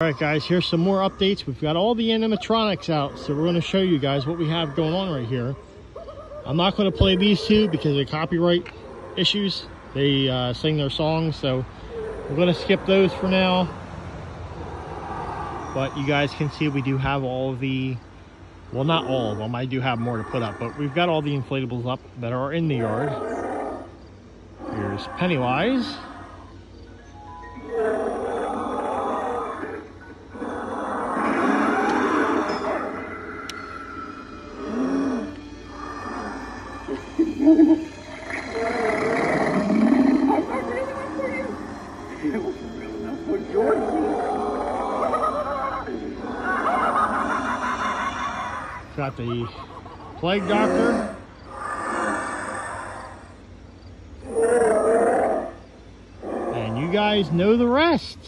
All right, guys, here's some more updates. We've got all the animatronics out, so we're going to show you guys what we have going on right here. I'm not going to play these two because of copyright issues. They uh, sing their songs, so we're going to skip those for now. But you guys can see we do have all the, well, not all of them. I do have more to put up, but we've got all the inflatables up that are in the yard. Here's Pennywise. Got the plague doctor. And you guys know the rest.